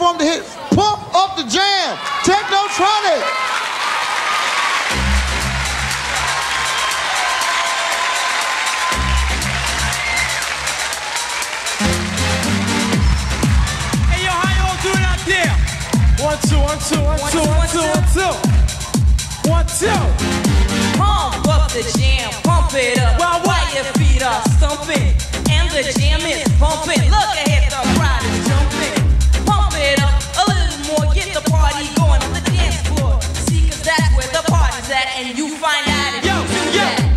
for him to hit. Pump up the jam. Technotronic. Hey, yo, how y'all doing out there? One, two, one, two, one, two, one, two, one, two. One, two. Pump up the jam, find out if Yo, you do yeah. that.